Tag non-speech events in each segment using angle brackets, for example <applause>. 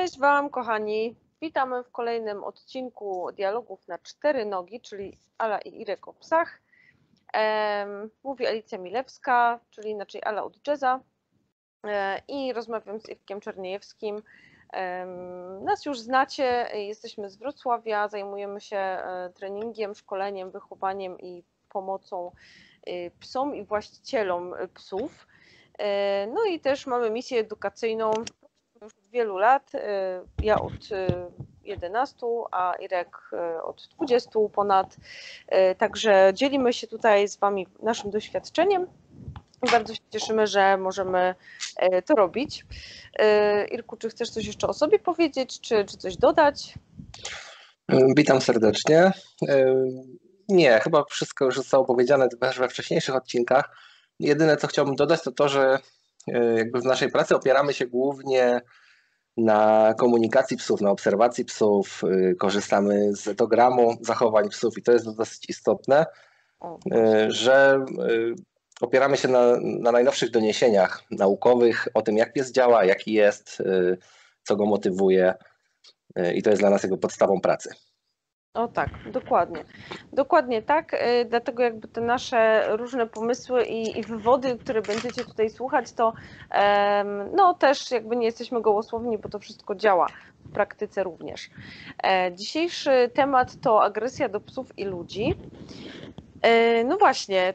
Cześć Wam, kochani. Witamy w kolejnym odcinku Dialogów na cztery nogi, czyli Ala i Irek o psach. Mówi Alicja Milewska, czyli inaczej Ala od Jazza. E, I rozmawiam z Irkiem Czerniejewskim. Nas już znacie, jesteśmy z Wrocławia, zajmujemy się e, treningiem, szkoleniem, wychowaniem i pomocą y, psom i właścicielom psów. E, No i też mamy misję edukacyjną już od wielu lat. y, Ja od y, 11, a Irek y, od 20 ponad. Y, Także dzielimy się tutaj z Wami naszym doświadczeniem. Bardzo się cieszymy, że możemy y, to robić. Y, Irku, czy chcesz coś jeszcze o sobie powiedzieć, czy, czy coś dodać? Witam serdecznie. Nie, chyba wszystko już zostało powiedziane we wcześniejszych odcinkach. Jedyne, co chciałbym dodać, to to, że jakby w naszej pracy opieramy się głównie na komunikacji psów, na obserwacji psów. e, Korzystamy z etogramu zachowań psów i to jest dosyć istotne, e, że e, opieramy się na, na najnowszych doniesieniach naukowych o tym, jak pies działa, jaki jest, e, co go motywuje e, i to jest dla nas jakby podstawą pracy. O tak, dokładnie. Dokładnie tak, y, dlatego jakby te nasze różne pomysły i, i wywody, które będziecie tutaj słuchać, to em, no też jakby nie jesteśmy gołosłowni, bo to wszystko działa w praktyce również. E, Dzisiejszy temat to agresja do psów i ludzi. E, No właśnie,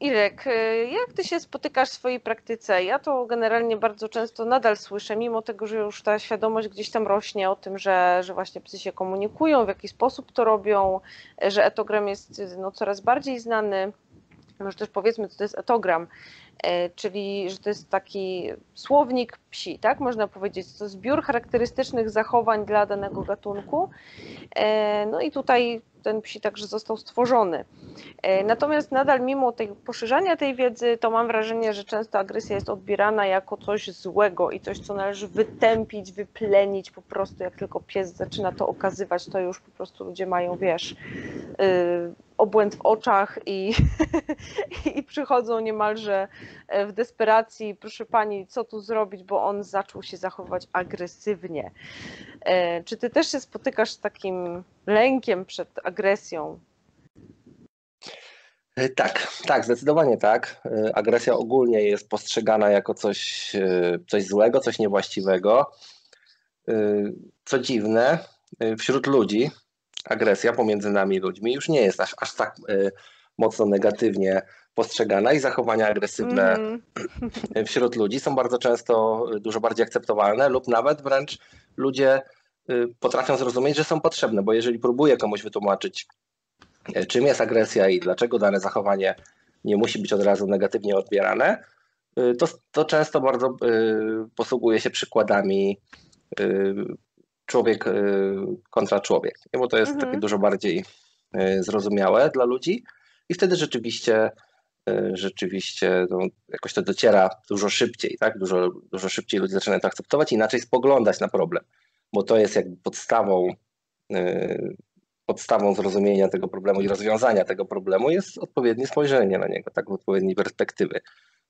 Irek, e, jak ty się spotykasz w swojej praktyce? Ja to generalnie bardzo często nadal słyszę, mimo tego, że już ta świadomość gdzieś tam rośnie o tym, że, że właśnie psy się komunikują, w jaki sposób to robią, że etogram jest no, coraz bardziej znany. Może też powiedzmy, co to jest etogram, czyli że to jest taki słownik psi, tak można powiedzieć. To zbiór charakterystycznych zachowań dla danego gatunku. E, No i tutaj ten psi także został stworzony. E, Natomiast nadal mimo tej poszerzania tej wiedzy, to mam wrażenie, że często agresja jest odbierana jako coś złego i coś, co należy wytępić, wyplenić po prostu. Jak tylko pies zaczyna to okazywać, to już po prostu ludzie mają, wiesz, yy, obłęd w oczach i, <laughs> i przychodzą niemalże e, w desperacji, proszę pani, co tu zrobić, bo on zaczął się zachowywać agresywnie. E, Czy ty też się spotykasz z takim lękiem przed agresją? E, Tak, tak, zdecydowanie tak. E, Agresja ogólnie jest postrzegana jako coś, e, coś złego, coś niewłaściwego. E, Co dziwne, e, wśród ludzi agresja pomiędzy nami ludźmi już nie jest aż, aż tak e, mocno negatywnie postrzegana i zachowania agresywne Mhm. wśród ludzi są bardzo często dużo bardziej akceptowalne lub nawet wręcz ludzie y, potrafią zrozumieć, że są potrzebne, bo jeżeli próbuję komuś wytłumaczyć, y, czym jest agresja i dlaczego dane zachowanie nie musi być od razu negatywnie odbierane, y, to, to często bardzo y, posługuje się przykładami człowiek kontra człowiek, bo to jest Mhm. takie dużo bardziej zrozumiałe dla ludzi i wtedy rzeczywiście y, rzeczywiście no, jakoś to dociera dużo szybciej, tak? Dużo, dużo szybciej ludzie zaczynają to akceptować i inaczej spoglądać na problem, bo to jest jakby podstawą, y, podstawą zrozumienia tego problemu i rozwiązania tego problemu jest odpowiednie spojrzenie na niego, tak, z odpowiedniej perspektywy,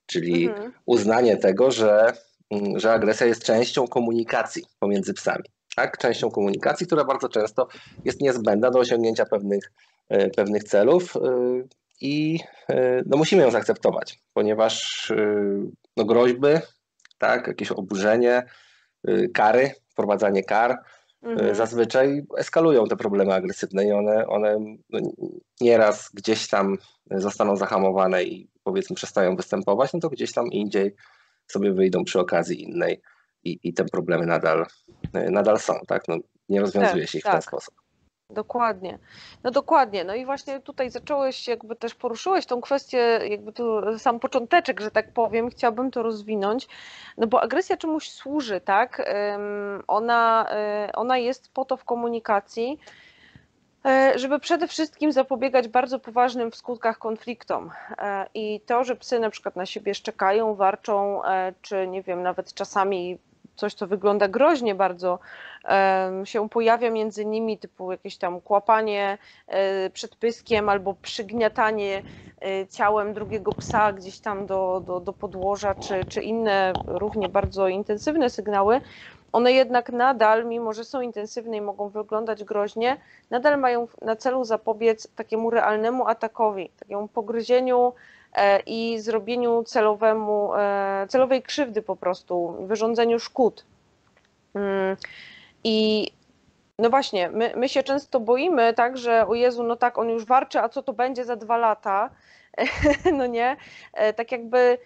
czyli Mhm. uznanie tego, że, mm, że agresja jest częścią komunikacji pomiędzy psami. Tak? Częścią komunikacji, która bardzo często jest niezbędna do osiągnięcia pewnych, pewnych celów y, i y, no, musimy ją zaakceptować, ponieważ no, groźby, tak, jakieś oburzenie, kary, wprowadzanie kar Mhm. zazwyczaj eskalują te problemy agresywne i one, one no, nieraz gdzieś tam zostaną zahamowane i powiedzmy przestają występować, no to gdzieś tam indziej sobie wyjdą przy okazji innej i, i te problemy nadal, nadal są, tak? No, nie rozwiązuje Tak, się ich w ten tak. sposób. Dokładnie. No dokładnie. No i właśnie tutaj zacząłeś, jakby też poruszyłeś tą kwestię, jakby tu sam począteczek, że tak powiem, chciałabym to rozwinąć, no bo agresja czemuś służy, tak? Ona, y, ona jest po to w komunikacji, e, żeby przede wszystkim zapobiegać bardzo poważnym w skutkach konfliktom. E, I to, że psy na przykład na siebie szczekają, warczą, e, czy nie wiem, nawet czasami coś, co wygląda groźnie bardzo, się pojawia między nimi, typu jakieś tam kłapanie e, przed pyskiem albo przygniatanie e, ciałem drugiego psa gdzieś tam do, do, do podłoża, czy, czy inne równie bardzo intensywne sygnały, one jednak nadal, mimo że są intensywne i mogą wyglądać groźnie, nadal mają na celu zapobiec takiemu realnemu atakowi, takiemu pogryzieniu i zrobieniu celowemu, e, celowej krzywdy po prostu, wyrządzeniu szkód. Mm, I no właśnie, my, my się często boimy, tak, że o Jezu, no tak, on już warczy, a co to będzie za dwa lata? <laughs> No nie, e, tak jakby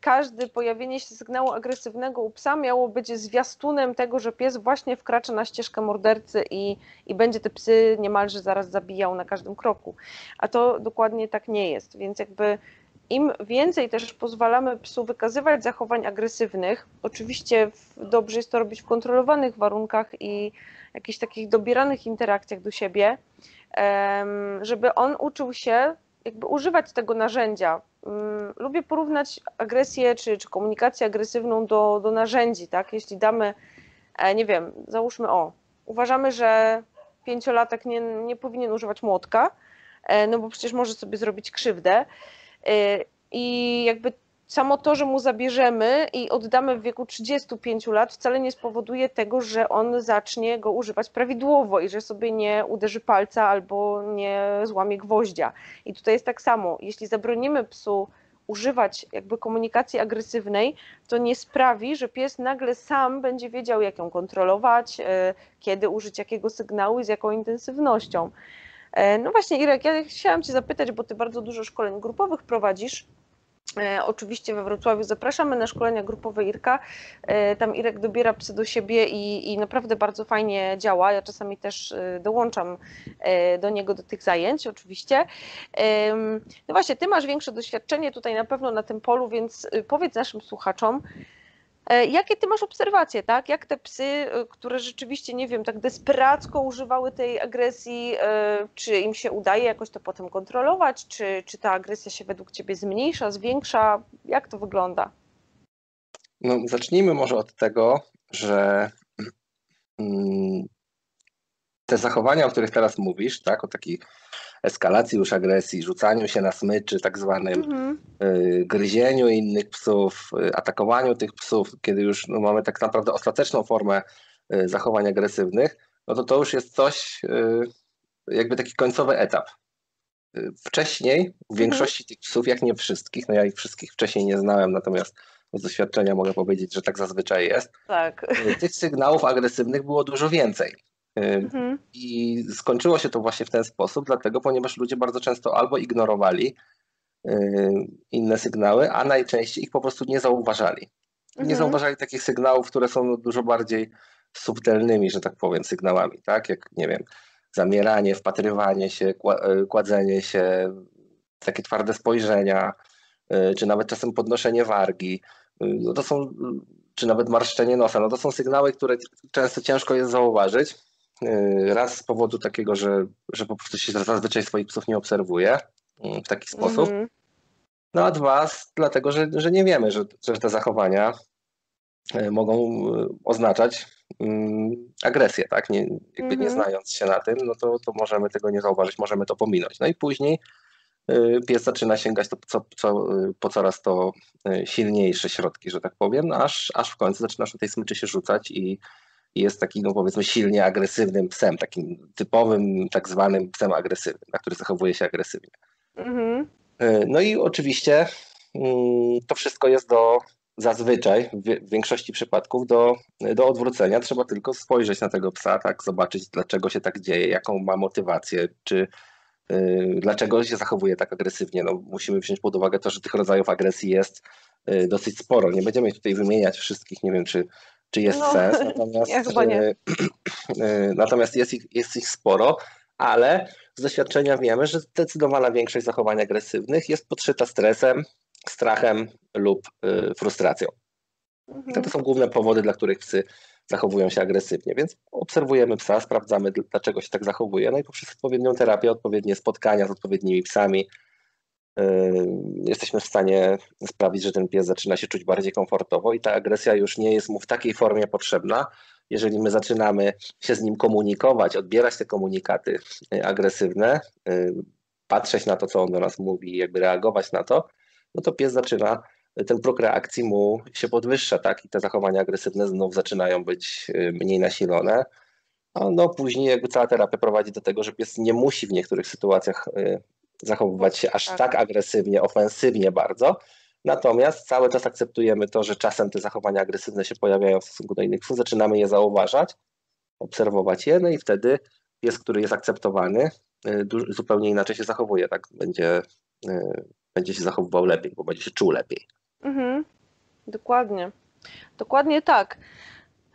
każdy pojawienie się sygnału agresywnego u psa miało być zwiastunem tego, że pies właśnie wkracza na ścieżkę mordercy i, i będzie te psy niemalże zaraz zabijał na każdym kroku. A to dokładnie tak nie jest, więc jakby im więcej też pozwalamy psu wykazywać zachowań agresywnych, oczywiście dobrze jest to robić w kontrolowanych warunkach i jakichś takich dobieranych interakcjach do siebie, żeby on uczył się jakby używać tego narzędzia. Mm, lubię porównać agresję czy, czy komunikację agresywną do, do narzędzi, tak? Jeśli damy, e, nie wiem, załóżmy o, uważamy, że pięciolatek nie, nie powinien używać młotka, e, no bo przecież może sobie zrobić krzywdę i jakby samo to, że mu zabierzemy i oddamy w wieku 35 lat, wcale nie spowoduje tego, że on zacznie go używać prawidłowo i że sobie nie uderzy palca albo nie złamie gwoździa. I tutaj jest tak samo. Jeśli zabronimy psu używać jakby komunikacji agresywnej, to nie sprawi, że pies nagle sam będzie wiedział, jak ją kontrolować, e, kiedy użyć jakiego sygnału i z jaką intensywnością. E, no właśnie, Irek, ja chciałam Cię zapytać, bo Ty bardzo dużo szkoleń grupowych prowadzisz. E, oczywiście we Wrocławiu zapraszamy na szkolenia grupowe Irka. E, tam Irek dobiera psy do siebie i, i, naprawdę bardzo fajnie działa. Ja czasami też dołączam do niego do tych zajęć, oczywiście. No właśnie, ty masz większe doświadczenie tutaj na pewno na tym polu, więc powiedz naszym słuchaczom, jakie ty masz obserwacje, tak? Jak te psy, e, które rzeczywiście, nie wiem, tak desperacko używały tej agresji, e, czy im się udaje jakoś to potem kontrolować, czy, czy ta agresja się według ciebie zmniejsza, zwiększa? Jak to wygląda? No, zacznijmy może od tego, że mm, te zachowania, o których teraz mówisz, tak, o takiej eskalacji już agresji, rzucaniu się na smyczy, tak zwanym mhm. Y, gryzieniu innych psów, y, atakowaniu tych psów, kiedy już no, mamy tak naprawdę ostateczną formę y, zachowań agresywnych, no to to już jest coś, jakby taki końcowy etap. Wcześniej w mhm. większości tych psów, jak nie wszystkich, no ja ich wszystkich wcześniej nie znałem, natomiast z doświadczenia mogę powiedzieć, że tak zazwyczaj jest. Tak. Tych sygnałów agresywnych było dużo więcej. Mhm. I skończyło się to właśnie w ten sposób, dlatego, ponieważ ludzie bardzo często albo ignorowali inne sygnały, a najczęściej ich po prostu nie zauważali. Mhm. Nie zauważali takich sygnałów, które są dużo bardziej subtelnymi, że tak powiem, sygnałami, tak? Jak, nie wiem, zamieranie, wpatrywanie się, e, kładzenie się, takie twarde spojrzenia, e, czy nawet czasem podnoszenie wargi. E, no to są, czy nawet marszczenie nosa. No to są sygnały, które często ciężko jest zauważyć, raz z powodu takiego, że, że po prostu się zazwyczaj swoich psów nie obserwuje mm, w taki sposób. Mm -hmm. No a dwa, dlatego, że, że nie wiemy, że, że te zachowania y, mogą y, oznaczać um, agresję, tak? Nie, jakby mm nie mhm. znając się na tym, no to, to możemy tego nie zauważyć, możemy to pominąć. No i później pies zaczyna sięgać to, co, co, po coraz to silniejsze środki, że tak powiem, aż, aż w końcu zaczynasz na tej smyczy się rzucać i, jest takim, no powiedzmy, silnie agresywnym psem, takim typowym tak zwanym psem agresywnym, na który zachowuje się agresywnie. Mhm. E, no i oczywiście mm, to wszystko jest do zazwyczaj, w większości przypadków, do, do odwrócenia. Trzeba tylko spojrzeć na tego psa, tak, zobaczyć, dlaczego się tak dzieje, jaką ma motywację, czy yy, dlaczego się zachowuje tak agresywnie. No, musimy wziąć pod uwagę to, że tych rodzajów agresji jest yy, dosyć sporo. Nie będziemy tutaj wymieniać wszystkich, nie wiem, czy czy jest no, <laughs> sens. Natomiast, ja. E, <clears throat> e, natomiast jest ich, jest ich sporo, ale z doświadczenia wiemy, że zdecydowana większość zachowań agresywnych jest podszyta stresem, strachem lub e, frustracją. Mhm. To są główne powody, dla których psy zachowują się agresywnie. Więc obserwujemy psa, sprawdzamy, dlaczego się tak zachowuje, no i poprzez odpowiednią terapię, odpowiednie spotkania z odpowiednimi psami, jesteśmy w stanie sprawić, że ten pies zaczyna się czuć bardziej komfortowo i ta agresja już nie jest mu w takiej formie potrzebna. Jeżeli my zaczynamy się z nim komunikować, odbierać te komunikaty y, agresywne, y, patrzeć na to, co on do nas mówi, jakby reagować na to, no to pies zaczyna ten próg reakcji mu się podwyższa, tak? I te zachowania agresywne znów zaczynają być mniej nasilone. A no później jakby cała terapia prowadzi do tego, że pies nie musi w niektórych sytuacjach zachowywać się aż tak, tak agresywnie, ofensywnie bardzo, Natomiast cały czas akceptujemy to, że czasem te zachowania agresywne się pojawiają w stosunku do innych psów, zaczynamy je zauważać, obserwować je, no i wtedy pies, który jest akceptowany, y, zupełnie inaczej się zachowuje, tak będzie, y, będzie się zachowywał lepiej, bo będzie się czuł lepiej. Mhm. Dokładnie. Dokładnie tak.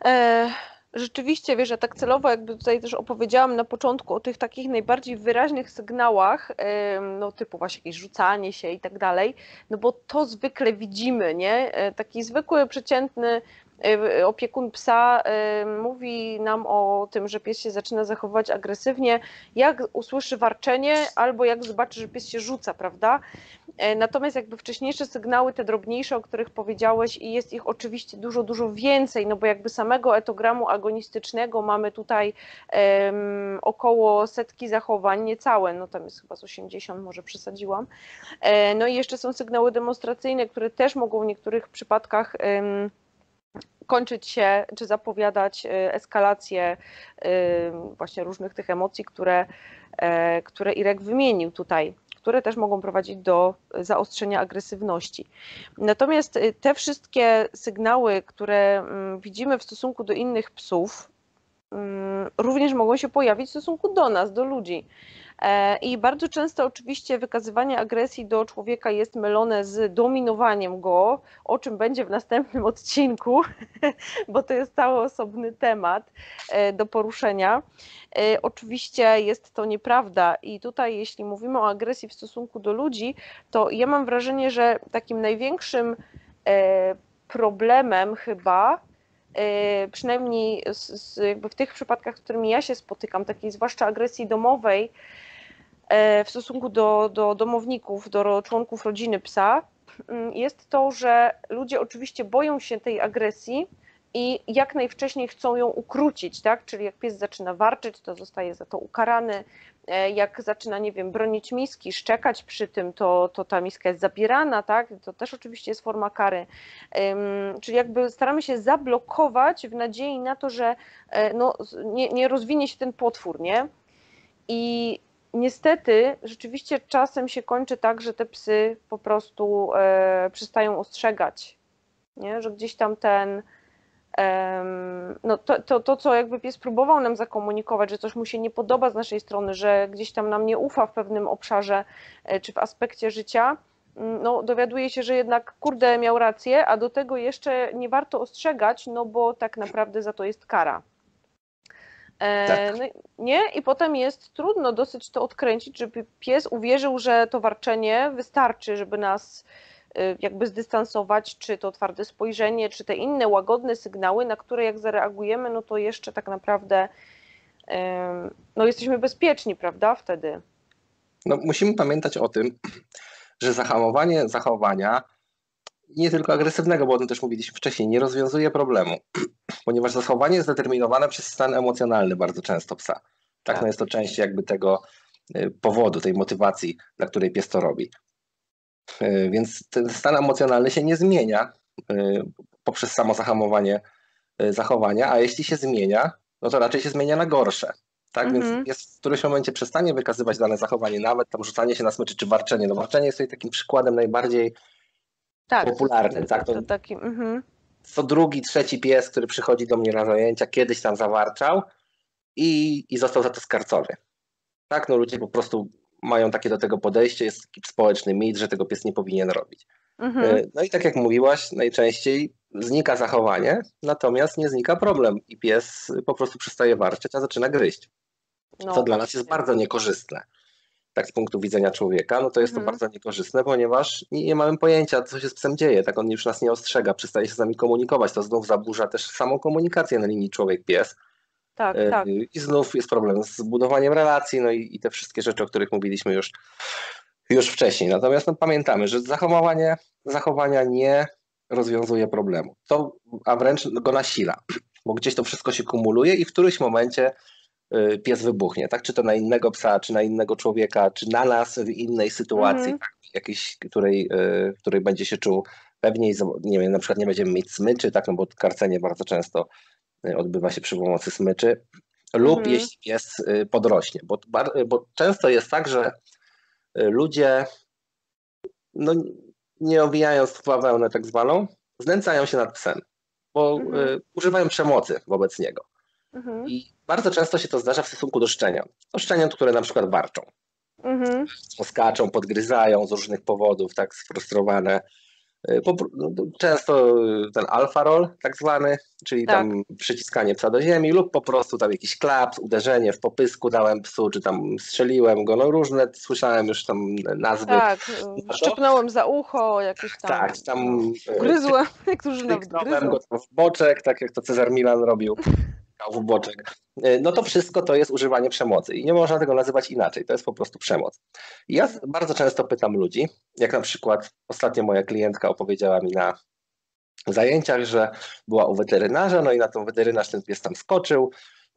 E rzeczywiście, wiesz, ja tak celowo jakby tutaj też opowiedziałam na początku o tych takich najbardziej wyraźnych sygnałach, no typu właśnie jakieś rzucanie się i tak dalej, no bo to zwykle widzimy, nie? E, taki zwykły, przeciętny opiekun psa y, mówi nam o tym, że pies się zaczyna zachowywać agresywnie, jak usłyszy warczenie albo jak zobaczy, że pies się rzuca, prawda? E, natomiast jakby wcześniejsze sygnały, te drobniejsze, o których powiedziałeś i jest ich oczywiście dużo, dużo więcej, no bo jakby samego etogramu agonistycznego mamy tutaj um, około setki zachowań, niecałe, no tam jest chyba z 80, może przesadziłam. E, no i jeszcze są sygnały demonstracyjne, które też mogą w niektórych przypadkach um, kończyć się, czy zapowiadać y, eskalację y, właśnie różnych tych emocji, które, e, które Irek wymienił tutaj, które też mogą prowadzić do zaostrzenia agresywności. Natomiast y, te wszystkie sygnały, które mm, widzimy w stosunku do innych psów, mm, również mogą się pojawić w stosunku do nas, do ludzi. E, I bardzo często oczywiście wykazywanie agresji do człowieka jest mylone z dominowaniem go, o czym będzie w następnym <laughs> odcinku, bo to jest cały osobny temat e, do poruszenia. E, oczywiście jest to nieprawda i tutaj jeśli mówimy o agresji w stosunku do ludzi, to ja mam wrażenie, że takim największym problemem chyba przynajmniej jakby w tych przypadkach, z którymi ja się spotykam, takiej zwłaszcza agresji domowej, w stosunku do, do domowników, do członków rodziny psa, mm, jest to, że ludzie oczywiście boją się tej agresji i jak najwcześniej chcą ją ukrócić, tak? Czyli jak pies zaczyna warczyć, to zostaje za to ukarany. E, jak zaczyna, nie wiem, bronić miski, szczekać przy tym, to, to ta miska jest zabierana, tak? To też oczywiście jest forma kary. Czyli jakby staramy się zablokować w nadziei na to, że e, no, nie, nie rozwinie się ten potwór, nie? I niestety rzeczywiście czasem się kończy tak, że te psy po prostu e, przestają ostrzegać, nie? że gdzieś tam ten, e, no to, to, to, co jakby pies próbował nam zakomunikować, że coś mu się nie podoba z naszej strony, że gdzieś tam nam nie ufa w pewnym obszarze e, czy w aspekcie życia, mm, no dowiaduje się, że jednak kurde miał rację, a do tego jeszcze nie warto ostrzegać, no bo tak naprawdę za to jest kara. E, tak. No, nie? I potem jest trudno dosyć to odkręcić, żeby pies uwierzył, że to warczenie wystarczy, żeby nas y, jakby zdystansować, czy to twarde spojrzenie, czy te inne łagodne sygnały, na które jak zareagujemy, no to jeszcze tak naprawdę no jesteśmy bezpieczni, prawda, wtedy. No musimy pamiętać o tym, <clears throat> że zahamowanie zachowania nie tylko agresywnego, bo o tym też mówiliśmy wcześniej, nie rozwiązuje problemu, <clears throat> ponieważ zachowanie jest determinowane przez stan emocjonalny bardzo często psa. Tak, no tak. jest to część jakby tego y, powodu, tej motywacji, dla której pies to robi. Y, więc ten stan emocjonalny się nie zmienia y, poprzez samo zahamowanie zachowania, a jeśli się zmienia, no to raczej się zmienia na gorsze. Tak, -hmm. więc mhm. jest w którymś momencie przestanie wykazywać dane zachowanie, nawet tam rzucanie się na smyczy czy warczenie. No warczenie jest tutaj takim przykładem najbardziej tak, popularnym. Tak, to, to taki, mm-hmm. Co drugi, trzeci pies, który przychodzi do mnie na zajęcia, kiedyś tam zawarczał i, i został za to skarcony. Tak, no ludzie po prostu mają takie do tego podejście, jest taki społeczny mit, że tego pies nie powinien robić. Mm-hmm. No i tak jak mówiłaś, najczęściej znika zachowanie, natomiast nie znika problem i pies po prostu przestaje warczeć, a zaczyna gryźć. No, co dla nas jest bardzo niekorzystne tak z punktu widzenia człowieka, no to jest mhm. to bardzo niekorzystne, ponieważ nie, nie mamy pojęcia, co się z psem dzieje, tak on już nas nie ostrzega, przestaje się z nami komunikować, to znów zaburza też samą komunikację na linii człowiek-pies. Tak, y, tak. I znów jest problem z budowaniem relacji, no i, i te wszystkie rzeczy, o których mówiliśmy już, już wcześniej. Natomiast no, pamiętamy, że zachowanie, zachowania nie rozwiązuje problemu, to, a wręcz go nasila, bo gdzieś to wszystko się kumuluje i w którymś momencie pies wybuchnie, tak? Czy to na innego psa, czy na innego człowieka, czy na nas w innej sytuacji, mm tak? jakiejś, której, y, której będzie się czuł pewniej, nie wiem, na przykład nie będziemy mieć smyczy, tak, no bo karcenie bardzo często y, odbywa się przy pomocy smyczy, lub Mhm. jeśli pies y, podrośnie, bo, bo często jest tak, że y, ludzie no, nie owijając w bawełnę tak zwaną, znęcają się nad psem, bo Mhm. y, używają przemocy wobec niego. Mhm. I bardzo często się to zdarza w stosunku do szczeniąt. Do szczeniąt, które na przykład warczą, Mhm. skaczą, podgryzają z różnych powodów, tak sfrustrowane. Y, no, to Często y, ten alfa roll, tak zwany, czyli Tak. tam przyciskanie psa do ziemi lub po prostu tam jakiś klaps, uderzenie w popysku dałem psu, czy tam strzeliłem go, no różne słyszałem już tam nazwy. Tak, No to- szczepnąłem za ucho, jakieś tam. Tak, tam y, Gryzłem, <laughs> niektórzy nawet gryzą. go w boczek, tak jak to Cezar Milan robił, <laughs> w boczek. No to wszystko to jest używanie przemocy i nie można tego nazywać inaczej, to jest po prostu przemoc. I ja bardzo często pytam ludzi, jak na przykład ostatnio moja klientka opowiedziała mi na zajęciach, że była u weterynarza, no i na tą weterynarz ten pies tam skoczył,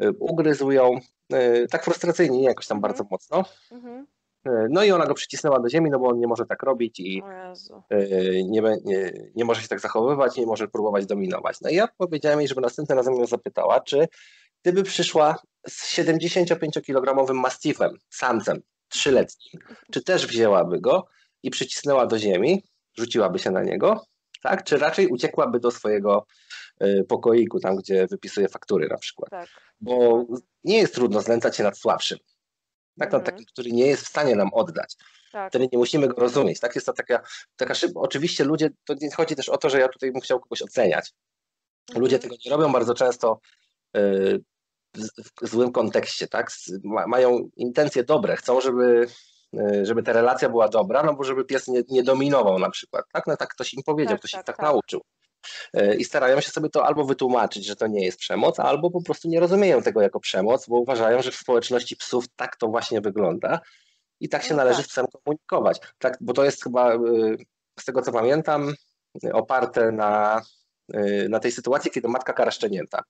y, ugryzł ją, y, tak frustracyjnie, nie jakoś tam Mhm. bardzo mocno. Mhm. Y, No i ona go przycisnęła do ziemi, no bo on nie może tak robić i y, nie, nie, nie może się tak zachowywać, nie może próbować dominować. No i ja powiedziałem jej, żeby następnym razem ją zapytała, czy gdyby przyszła z 75-kilogramowym mastifem, samcem, trzyletnim, czy też wzięłaby go i przycisnęła do ziemi, rzuciłaby się na niego, tak? Czy raczej uciekłaby do swojego y, pokoiku, tam gdzie wypisuje faktury na przykład. Tak. Bo nie jest trudno znęcać się nad słabszym. Tak, Mhm. takim, który nie jest w stanie nam oddać Tak. wtedy nie musimy go rozumieć. Tak jest to taka, taka szybka. Oczywiście ludzie, to nie chodzi też o to, że ja tutaj bym chciał kogoś oceniać. Ludzie Mhm. tego nie robią bardzo często y, w- złym kontekście, tak? Mają intencje dobre, chcą, żeby, y, żeby ta relacja była dobra, no bo żeby pies nie, nie dominował na przykład, tak? No tak ktoś im powiedział, Tak, ktoś ich tak, tak, tak. nauczył. Y, I starają się sobie to albo wytłumaczyć, że to nie jest przemoc, albo po prostu nie rozumieją tego jako przemoc, bo uważają, że w społeczności psów tak to właśnie wygląda i tak się No należy tak. z psem komunikować. Tak, bo to jest chyba, y, z tego co pamiętam, oparte na, y, na tej sytuacji, kiedy matka kara szczenięta,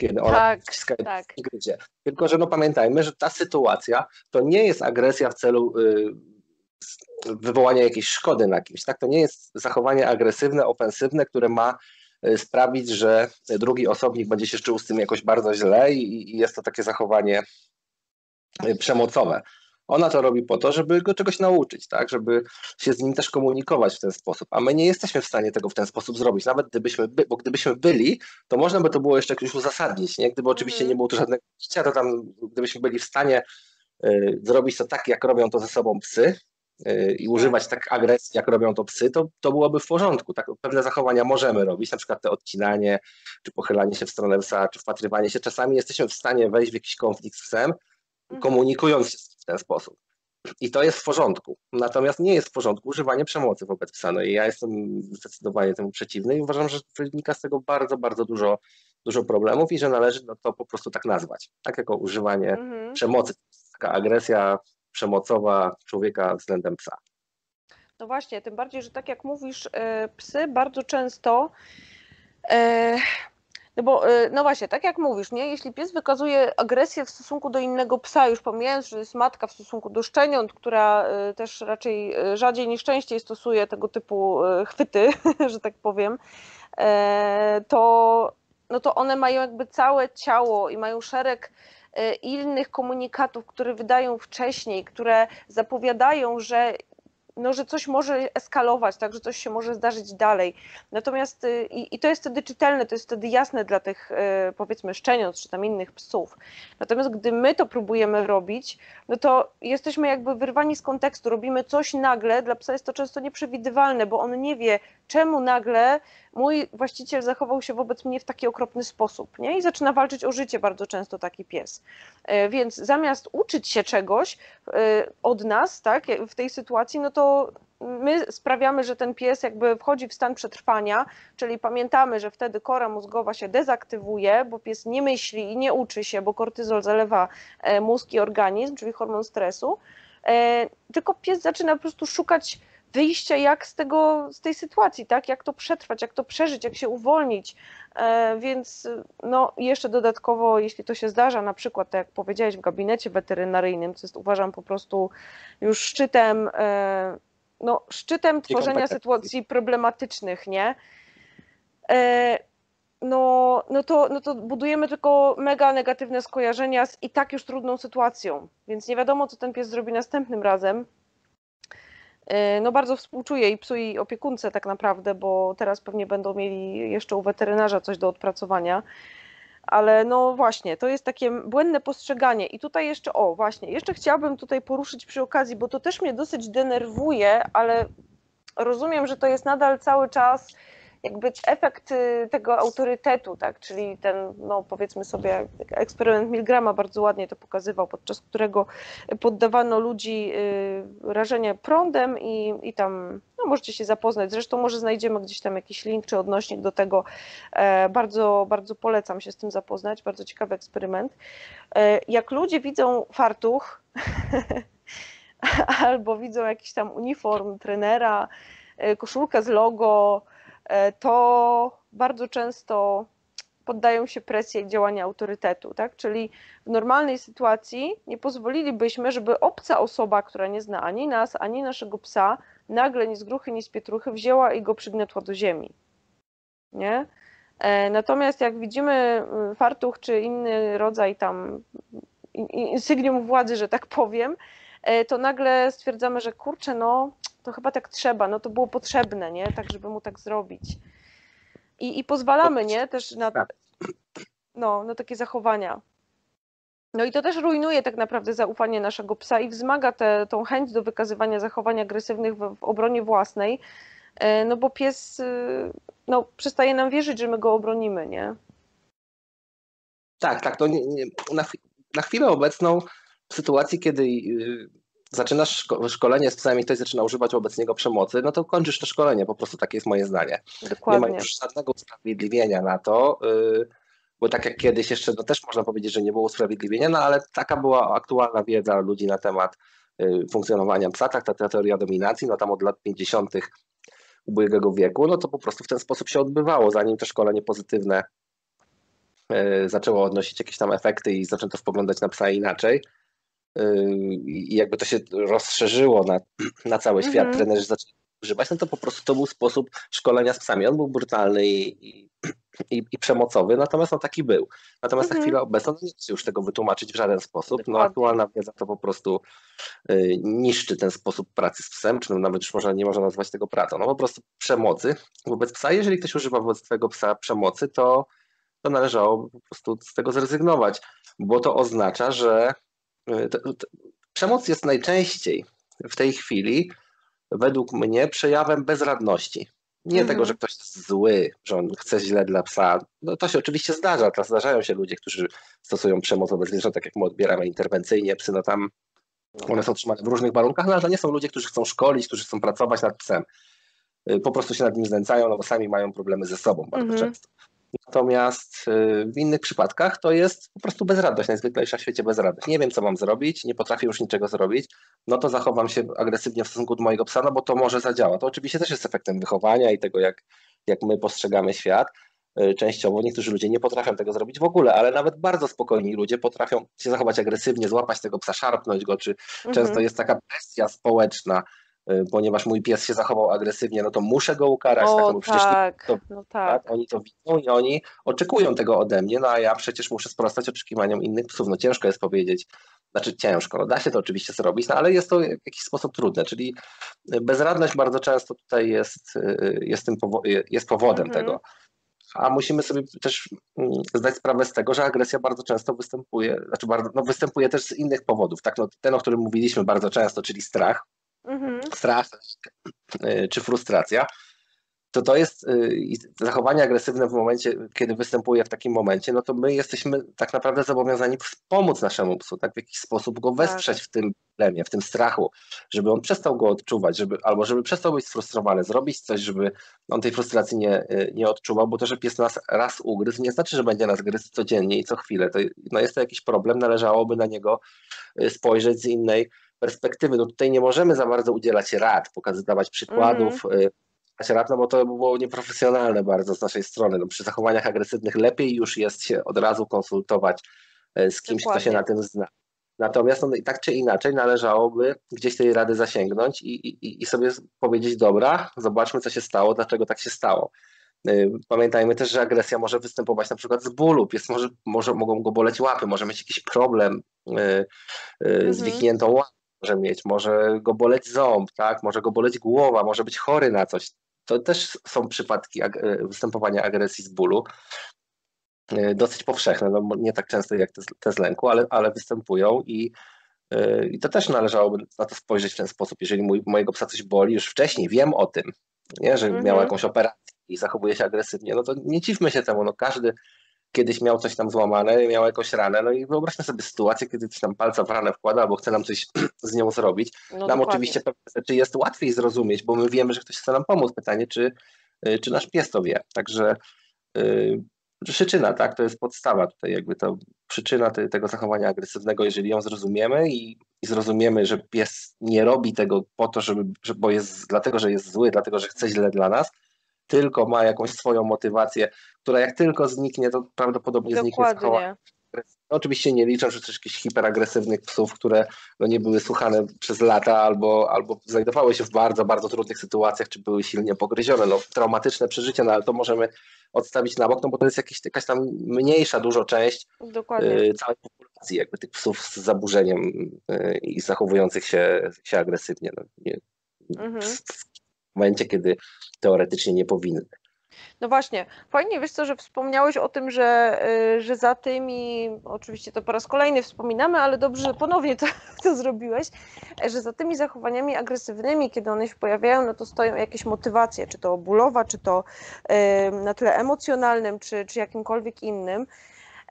kiedy ona Tak, tak. gryzie. Tylko, że no pamiętajmy, że ta sytuacja to nie jest agresja w celu y, wywołania jakiejś szkody na kimś. Tak? To nie jest zachowanie agresywne, ofensywne, które ma y, sprawić, że drugi osobnik będzie się czuł z tym jakoś bardzo źle i, i jest to takie zachowanie y, przemocowe. Ona to robi po to, żeby go czegoś nauczyć, tak? żeby się z nim też komunikować w ten sposób, a my nie jesteśmy w stanie tego w ten sposób zrobić, nawet gdybyśmy, by, bo gdybyśmy byli, to można by to było jeszcze jakoś uzasadnić, nie? gdyby oczywiście Mhm. nie było tu żadnego życia, to tam gdybyśmy byli w stanie y, zrobić to tak, jak robią to ze sobą psy i używać tak agresji, jak robią to psy, to, to byłoby w porządku. Tak? Pewne zachowania możemy robić, na przykład te odcinanie, czy pochylanie się w stronę psa, czy wpatrywanie się. Czasami jesteśmy w stanie wejść w jakiś konflikt z psem, Mhm. komunikując się w ten sposób. I to jest w porządku. Natomiast nie jest w porządku używanie przemocy wobec psa. No i ja jestem zdecydowanie temu przeciwny i uważam, że wynika z tego bardzo, bardzo dużo, dużo problemów i że należy no, to po prostu tak nazwać. Tak jako używanie Mhm. przemocy. Taka agresja przemocowa człowieka względem psa. No właśnie, tym bardziej, że tak jak mówisz, e, psy bardzo często. e, No bo, e, no właśnie, tak jak mówisz, nie? Jeśli pies wykazuje agresję w stosunku do innego psa, już pomijając, że jest matka w stosunku do szczeniąt, która też raczej rzadziej niż częściej stosuje tego typu chwyty, <laughs> że tak powiem, to, no to one mają jakby całe ciało i mają szereg innych komunikatów, które wydają wcześniej, które zapowiadają, że no, że coś może eskalować, tak, że coś się może zdarzyć dalej. Natomiast y, i, i to jest wtedy czytelne, to jest wtedy jasne dla tych y, powiedzmy szczeniąt czy tam innych psów. Natomiast gdy my to próbujemy robić, no to jesteśmy jakby wyrwani z kontekstu, robimy coś nagle, dla psa jest to często nieprzewidywalne, bo on nie wie, czemu nagle mój właściciel zachował się wobec mnie w taki okropny sposób, nie? I zaczyna walczyć o życie bardzo często taki pies. E, Więc zamiast uczyć się czegoś od nas, tak, w tej sytuacji, no to my sprawiamy, że ten pies jakby wchodzi w stan przetrwania, czyli pamiętamy, że wtedy kora mózgowa się dezaktywuje, bo pies nie myśli i nie uczy się, bo kortyzol zalewa e, mózg i organizm, czyli hormon stresu, e, tylko pies zaczyna po prostu szukać wyjścia, jak z, tego, z tej sytuacji, tak? Jak to przetrwać, jak to przeżyć, jak się uwolnić. E, Więc no, jeszcze dodatkowo, jeśli to się zdarza, na przykład, tak jak powiedziałeś, w gabinecie weterynaryjnym, co jest uważam po prostu już szczytem e, no, szczytem tworzenia sytuacji problematycznych, nie? E, no, no, to, no to budujemy tylko mega negatywne skojarzenia z i tak już trudną sytuacją, więc nie wiadomo, co ten pies zrobi następnym razem. E, no bardzo współczuję i psu i opiekunce tak naprawdę, bo teraz pewnie będą mieli jeszcze u weterynarza coś do odpracowania. Ale no właśnie, to jest takie błędne postrzeganie. I tutaj jeszcze, o właśnie, jeszcze chciałabym tutaj poruszyć przy okazji, bo to też mnie dosyć denerwuje, ale rozumiem, że to jest nadal cały czas jakby efekt y, tego autorytetu, tak, czyli ten, no powiedzmy sobie, eksperyment Milgrama bardzo ładnie to pokazywał, podczas którego poddawano ludzi y, rażenie prądem i, i tam, no możecie się zapoznać, zresztą może znajdziemy gdzieś tam jakiś link czy odnośnik do tego, e, bardzo, bardzo polecam się z tym zapoznać, bardzo ciekawy eksperyment. E, jak ludzie widzą fartuch, <laughs> albo widzą jakiś tam uniform trenera, e, koszulkę z logo, to bardzo często poddają się presji działania autorytetu, tak? Czyli w normalnej sytuacji nie pozwolilibyśmy, żeby obca osoba, która nie zna ani nas, ani naszego psa, nagle ni z gruchy, ni z pietruchy wzięła i go przygniotła do ziemi. Nie? E, natomiast jak widzimy mm, fartuch czy inny rodzaj tam insygnium władzy, że tak powiem, e, to nagle stwierdzamy, że kurczę, no to chyba tak trzeba, no to było potrzebne, nie? Tak, żeby mu tak zrobić. I, i pozwalamy, nie? Też na, tak. no, na takie zachowania. No i to też rujnuje tak naprawdę zaufanie naszego psa i wzmaga tę tą chęć do wykazywania zachowań agresywnych w, w, obronie własnej, e, no bo pies y, no, przestaje nam wierzyć, że my go obronimy, nie? Tak, tak. To nie, nie, na, na chwilę obecną w sytuacji, kiedy zaczynasz szkolenie z psami, ktoś zaczyna używać wobec niego przemocy, no to kończysz to szkolenie, po prostu takie jest moje zdanie. Dokładnie. Nie ma już żadnego usprawiedliwienia na to, y, bo tak jak kiedyś jeszcze, no też można powiedzieć, że nie było usprawiedliwienia, no ale taka była aktualna wiedza ludzi na temat y, funkcjonowania psa, tak ta teoria dominacji, no tam od lat 50. ubiegłego wieku, no to po prostu w ten sposób się odbywało, zanim to szkolenie pozytywne y, zaczęło odnosić jakieś tam efekty i zaczęto spoglądać na psa inaczej i jakby to się rozszerzyło na, na cały świat, mhm. trenerzy zaczęli używać, no to po prostu to był sposób szkolenia z psami. On był brutalny i, i, i przemocowy, natomiast on taki był. Natomiast mhm. na chwilę obecną no nie da się już tego wytłumaczyć w żaden sposób. No. No aktualna wiedza to po prostu y, niszczy ten sposób pracy z psem, czy nawet już można, nie można nazwać tego pracą. No po prostu przemocy wobec psa. Jeżeli ktoś używa wobec twojego psa przemocy, to, to należało po prostu z tego zrezygnować, bo to oznacza, że E, przemoc jest najczęściej w tej chwili, według mnie, przejawem bezradności. Nie mhm. tego, że ktoś jest zły, że on chce źle dla psa. No to się oczywiście zdarza. Teraz zdarzają się ludzie, którzy stosują przemoc wobec zwierząt, tak jak my odbieramy interwencyjnie psy, no tam one są trzymane w różnych warunkach, no ale to nie są ludzie, którzy chcą szkolić, którzy chcą pracować nad psem. E, po prostu się nad nim znęcają, no bo sami mają problemy ze sobą bardzo mhm. często. Natomiast y, w innych przypadkach to jest po prostu bezradność, najzwyklejsza w świecie bezradność. Nie wiem, co mam zrobić, nie potrafię już niczego zrobić, no to zachowam się agresywnie w stosunku do mojego psa, no bo to może zadziała. To oczywiście też jest efektem wychowania i tego, jak, jak my postrzegamy świat. Y, częściowo niektórzy ludzie nie potrafią tego zrobić w ogóle, ale nawet bardzo spokojni ludzie potrafią się zachować agresywnie, złapać tego psa, szarpnąć go, czy mhm. często jest taka presja społeczna, ponieważ mój pies się zachował agresywnie, no to muszę go ukarać. O, tak, no przecież tak, to, no tak. tak. Oni to widzą i oni oczekują tego ode mnie, no a ja przecież muszę sprostać oczekiwaniom innych psów. No ciężko jest powiedzieć, znaczy ciężko, no da się to oczywiście zrobić, no ale jest to w jakiś sposób trudne, czyli bezradność bardzo często tutaj jest, y, jest, tym powo jest powodem mhm. tego. A musimy sobie też mm, zdać sprawę z tego, że agresja bardzo często występuje, znaczy bardzo, no występuje też z innych powodów. Tak, no, ten, o którym mówiliśmy bardzo często, czyli strach, mhm. strach y, czy frustracja, to to jest y, zachowanie agresywne w momencie, kiedy występuje w takim momencie, no to my jesteśmy tak naprawdę zobowiązani pomóc naszemu psu, tak w jakiś sposób go wesprzeć tak. w tym problemie, w tym strachu, żeby on przestał go odczuwać, żeby, albo żeby przestał być sfrustrowany, zrobić coś, żeby on tej frustracji nie, y, nie odczuwał, bo to, że pies nas raz ugryzł, nie znaczy, że będzie nas gryzł codziennie i co chwilę. To, no jest to jakiś problem, należałoby na niego spojrzeć z innej perspektywy, no tutaj nie możemy za bardzo udzielać rad, pokazywać przykładów, mm -hmm. rad, no bo to by było nieprofesjonalne bardzo z naszej strony. No przy zachowaniach agresywnych lepiej już jest się od razu konsultować e, z kimś, Dokładnie. kto się na tym zna. Natomiast no, tak czy inaczej należałoby gdzieś tej rady zasięgnąć i, i, i sobie powiedzieć, dobra, zobaczmy co się stało, dlaczego tak się stało. Y, pamiętajmy też, że agresja może występować na przykład z bólu, pies może, może mogą go boleć łapy, może mieć jakiś problem y, mhm. z wichniętą łapą, może mieć, może go boleć ząb, tak? może go boleć głowa, może być chory na coś. To też są przypadki występowania agresji z bólu. E, dosyć powszechne, no nie tak często jak te, te z lęku, ale, ale występują i, e, i to też należałoby na to spojrzeć w ten sposób. Jeżeli mój, mojego psa coś boli, już wcześniej wiem o tym, nie, że mhm. miał jakąś operację i zachowuje się agresywnie, no to nie dziwmy się temu, no każdy kiedyś miał coś tam złamane, miał jakąś ranę, no i wyobraźmy sobie sytuację, kiedy coś tam palca w ranę wkłada albo chce nam coś <clears throat> z nią zrobić. No nam dokładnie. oczywiście pewne rzeczy jest łatwiej zrozumieć, bo my wiemy, że ktoś chce nam pomóc. Pytanie, czy, e, czy nasz pies to wie. Także przyczyna, tak? To jest podstawa tutaj, jakby to przyczyna te, tego zachowania agresywnego, jeżeli ją zrozumiemy i, i, zrozumiemy, że pies nie robi tego po to, żeby, że, bo jest, dlatego, że jest zły, dlatego, że chce źle dla nas, tylko ma jakąś swoją motywację, która jak tylko zniknie, to prawdopodobnie Dokładnie. zniknie oczywiście nie liczę, że też jakichś hiperagresywnych psów, które no, nie były słuchane przez lata albo, albo znajdowały się w bardzo, bardzo trudnych sytuacjach, czy były silnie pogryzione. No, traumatyczne przeżycia, no, ale to możemy odstawić na bok, no bo to jest jakieś, jakaś tam mniejsza dużo część Dokładnie. Y, całej populacji jakby tych psów z zaburzeniem y, i zachowujących się, się agresywnie. No, nie, mhm. Momencie, kiedy teoretycznie nie powinny. No właśnie, fajnie wiesz co, że wspomniałeś o tym, że, y, że za tymi, oczywiście to po raz kolejny wspominamy, ale dobrze, że ponownie to, <laughs> to zrobiłeś, że za tymi zachowaniami agresywnymi, kiedy one się pojawiają, no to stoją jakieś motywacje, czy to bólowa, czy to na tle emocjonalnym, czy, czy jakimkolwiek innym.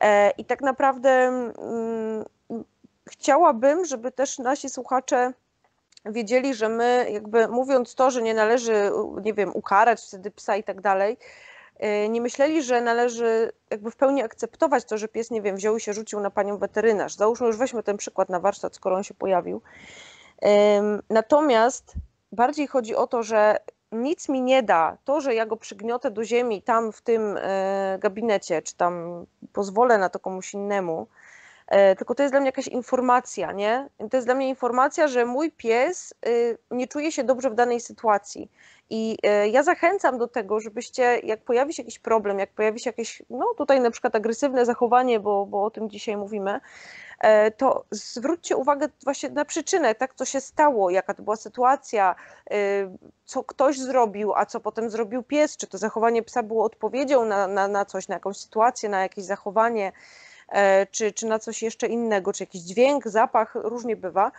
E, I tak naprawdę mm, chciałabym, żeby też nasi słuchacze wiedzieli, że my jakby mówiąc to, że nie należy, nie wiem, ukarać wtedy psa i tak dalej, e, nie myśleli, że należy jakby w pełni akceptować to, że pies, nie wiem, wziął i się rzucił na panią weterynarz. Załóżmy, już weźmy ten przykład na warsztat, skoro on się pojawił. Natomiast bardziej chodzi o to, że nic mi nie da to, że ja go przygniotę do ziemi tam w tym e, gabinecie, czy tam pozwolę na to komuś innemu, tylko to jest dla mnie jakaś informacja, nie? To jest dla mnie informacja, że mój pies y, nie czuje się dobrze w danej sytuacji. I e, ja zachęcam do tego, żebyście, jak pojawi się jakiś problem, jak pojawi się jakieś, no tutaj na przykład agresywne zachowanie, bo, bo o tym dzisiaj mówimy, e, to zwróćcie uwagę właśnie na przyczynę, tak, co się stało, jaka to była sytuacja, co ktoś zrobił, a co potem zrobił pies, czy to zachowanie psa było odpowiedzią na, na, na coś, na jakąś sytuację, na jakieś zachowanie. E, czy, czy na coś jeszcze innego, czy jakiś dźwięk, zapach, różnie bywa,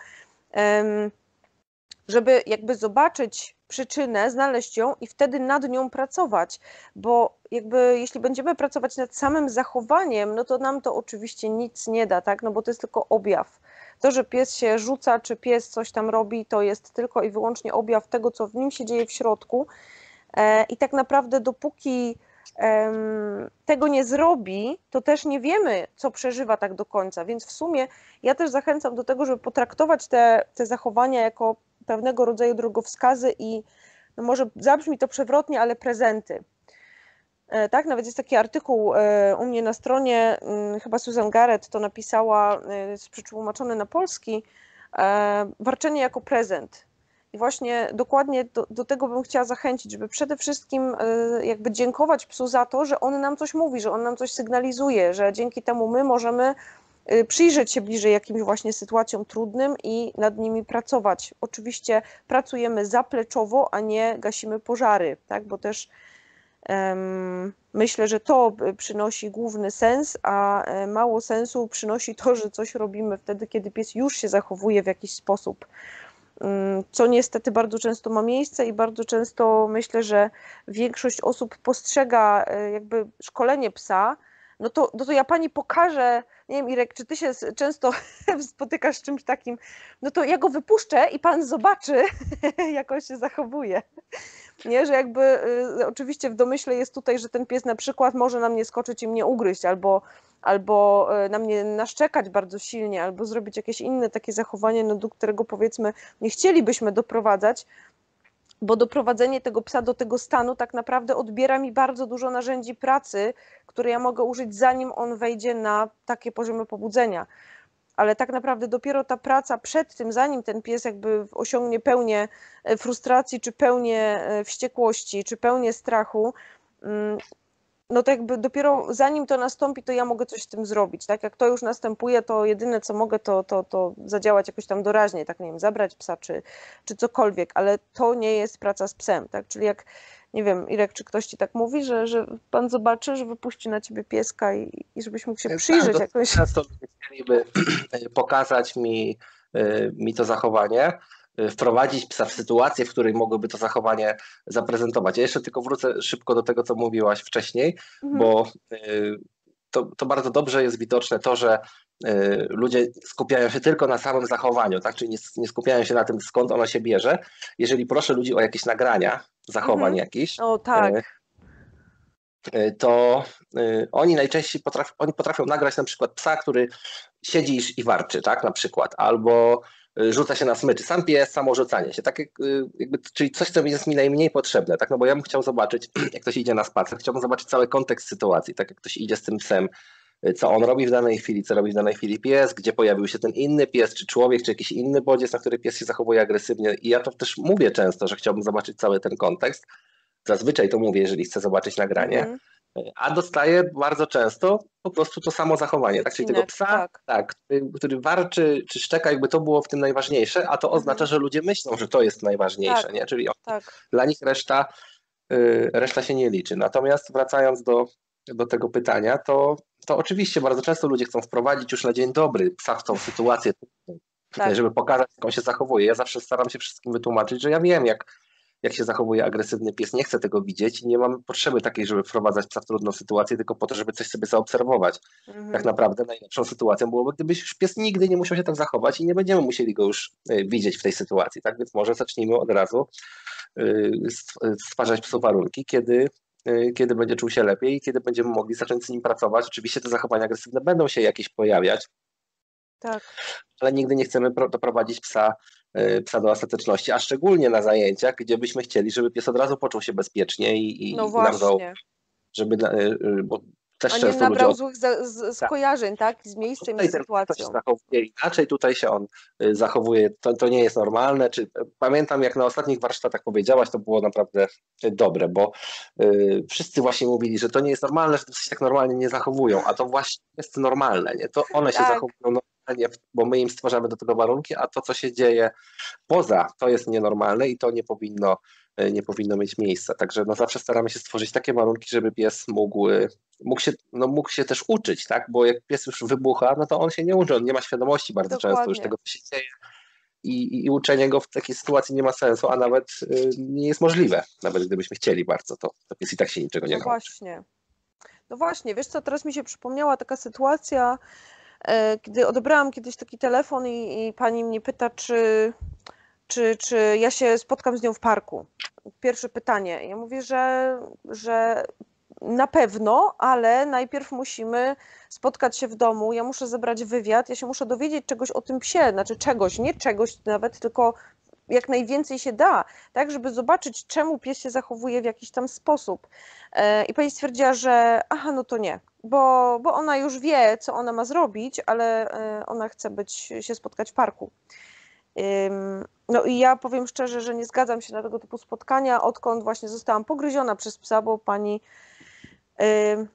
żeby jakby zobaczyć przyczynę, znaleźć ją i wtedy nad nią pracować, bo jakby jeśli będziemy pracować nad samym zachowaniem, no to nam to oczywiście nic nie da, tak, no bo to jest tylko objaw. To, że pies się rzuca, czy pies coś tam robi, to jest tylko i wyłącznie objaw tego, co w nim się dzieje w środku. E, i tak naprawdę dopóki tego nie zrobi, to też nie wiemy, co przeżywa tak do końca. Więc w sumie ja też zachęcam do tego, żeby potraktować te, te zachowania jako pewnego rodzaju drogowskazy i no może zabrzmi to przewrotnie, ale prezenty. E, tak, nawet jest taki artykuł e, u mnie na stronie, mm, chyba Susan Garrett to napisała, e, jest przetłumaczony na polski, warczenie jako prezent. I właśnie dokładnie do, do, tego bym chciała zachęcić, żeby przede wszystkim e, jakby dziękować psu za to, że on nam coś mówi, że on nam coś sygnalizuje, że dzięki temu my możemy e, przyjrzeć się bliżej jakimś właśnie sytuacjom trudnym i nad nimi pracować. Oczywiście pracujemy zapleczowo, a nie gasimy pożary, tak? bo też um, myślę, że to przynosi główny sens, a e, mało sensu przynosi to, że coś robimy wtedy, kiedy pies już się zachowuje w jakiś sposób co niestety bardzo często ma miejsce i bardzo często myślę, że większość osób postrzega e, jakby szkolenie psa, no to, no to ja pani pokażę, nie wiem Irek, czy ty się często <laughs> spotykasz z czymś takim, no to ja go wypuszczę i pan zobaczy, <laughs> jak on się zachowuje. Nie, że jakby y, oczywiście w domyśle jest tutaj, że ten pies na przykład może na mnie skoczyć i mnie ugryźć, albo, albo y, na mnie naszczekać bardzo silnie, albo zrobić jakieś inne takie zachowanie, no, do którego powiedzmy nie chcielibyśmy doprowadzać, bo doprowadzenie tego psa do tego stanu tak naprawdę odbiera mi bardzo dużo narzędzi pracy, które ja mogę użyć, zanim on wejdzie na takie poziomy pobudzenia. ale tak naprawdę dopiero ta praca przed tym, zanim ten pies jakby osiągnie pełnię e, frustracji, czy pełnię e, wściekłości, czy pełnię strachu, mm, no to jakby dopiero zanim to nastąpi, to ja mogę coś z tym zrobić, tak? Jak to już następuje, to jedyne co mogę, to, to, to zadziałać jakoś tam doraźnie, tak nie wiem, zabrać psa czy, czy cokolwiek, ale to nie jest praca z psem, tak? Czyli jak, nie wiem, Irek, czy ktoś ci tak mówi, że, że pan zobaczy, że wypuści na ciebie pieska i, i żebyś mógł się przyjrzeć tak, jakoś. Często chcieliby <clears throat> pokazać mi, y, mi to zachowanie, wprowadzić psa w sytuację, w której mogłoby to zachowanie zaprezentować. Ja jeszcze tylko wrócę szybko do tego, co mówiłaś wcześniej, mhm. bo y, to, to bardzo dobrze jest widoczne to, że y, ludzie skupiają się tylko na samym zachowaniu, tak? czyli nie, nie skupiają się na tym, skąd ono się bierze. Jeżeli proszę ludzi o jakieś nagrania zachowań mhm. jakichś, o, tak. to oni najczęściej potrafią, oni potrafią nagrać na przykład psa, który siedzi i warczy, tak, na przykład, albo Y, rzuca się na smyczy. Sam pies, samo rzucanie się. Tak y, jakby, czyli coś, co jest mi najmniej potrzebne. Tak? No bo ja bym chciał zobaczyć, <clears throat> jak ktoś idzie na spacer, chciałbym zobaczyć cały kontekst sytuacji, tak jak ktoś idzie z tym psem, y, co on robi w danej chwili, co robi w danej chwili pies, gdzie pojawił się ten inny pies, czy człowiek, czy jakiś inny bodziec, na który pies się zachowuje agresywnie. I ja to też mówię często, że chciałbym zobaczyć cały ten kontekst. Zazwyczaj to mówię, jeżeli chcę zobaczyć nagranie. Mm a dostaje bardzo często po prostu to samo zachowanie. Tak? Czyli tego psa, tak. tak który, warczy czy szczeka, jakby to było w tym najważniejsze, a to mhm. oznacza, że ludzie myślą, że to jest najważniejsze, tak. nie? czyli tak. dla nich reszta, y, reszta się nie liczy. Natomiast wracając do, do tego pytania, to, to oczywiście bardzo często ludzie chcą wprowadzić już na dzień dobry psa w tą sytuację, tak. żeby pokazać, jak on się zachowuje. Ja zawsze staram się wszystkim wytłumaczyć, że ja wiem, jak jak się zachowuje agresywny pies. Nie chcę tego widzieć i nie mamy potrzeby takiej, żeby wprowadzać psa w trudną sytuację, tylko po to, żeby coś sobie zaobserwować. Mhm. Tak naprawdę najlepszą sytuacją byłoby, gdybyś już pies nigdy nie musiał się tak zachować i nie będziemy musieli go już e, widzieć w tej sytuacji. Tak więc może zacznijmy od razu e, stwarzać psu warunki, kiedy e, kiedy będzie czuł się lepiej i kiedy będziemy mogli zacząć z nim pracować. Oczywiście te zachowania agresywne będą się jakieś pojawiać, tak. ale nigdy nie chcemy doprowadzić psa psa do ostateczności, a szczególnie na zajęciach, gdzie byśmy chcieli, żeby pies od razu poczuł się bezpiecznie i, i no właśnie. żeby, y, y, bo też a często nie nabrał ludzie... złych z, z, skojarzeń, tak? Z miejscem tutaj i sytuacją. Się zachowuje inaczej, tutaj się on zachowuje, to, to nie jest normalne. Czy, pamiętam, jak na ostatnich warsztatach powiedziałaś, to było naprawdę dobre, bo y, wszyscy właśnie mówili, że to nie jest normalne, że się tak normalnie nie zachowują, a to właśnie jest normalne, nie? To one się tak. zachowują bo my im stwarzamy do tego warunki, a to, co się dzieje poza, to jest nienormalne i to nie powinno, e, nie powinno mieć miejsca. Także no zawsze staramy się stworzyć takie warunki, żeby pies mógł, e, mógł, się, no mógł się też uczyć, tak? Bo jak pies już wybucha, no to on się nie uczy, on nie ma świadomości bardzo Dokładnie. często już tego, co się dzieje. I, I, uczenie go w takiej sytuacji nie ma sensu, a nawet y, nie jest możliwe. Nawet gdybyśmy chcieli bardzo, to, to pies i tak się niczego nie no nauczy. Właśnie. No właśnie, wiesz co, teraz mi się przypomniała taka sytuacja, gdy odebrałam kiedyś taki telefon i, i pani mnie pyta, czy, czy, czy ja się spotkam z nią w parku. Pierwsze pytanie. Ja mówię, że, że na pewno, ale najpierw musimy spotkać się w domu. Ja muszę zebrać wywiad, ja się muszę dowiedzieć czegoś o tym psie, znaczy czegoś, nie czegoś nawet, tylko jak najwięcej się da, tak, żeby zobaczyć, czemu pies się zachowuje w jakiś tam sposób. E, I pani stwierdziła, że aha, no to nie, bo, bo ona już wie, co ona ma zrobić, ale e, ona chce być, się spotkać w parku. No i ja powiem szczerze, że nie zgadzam się na tego typu spotkania, odkąd właśnie zostałam pogryziona przez psa, bo pani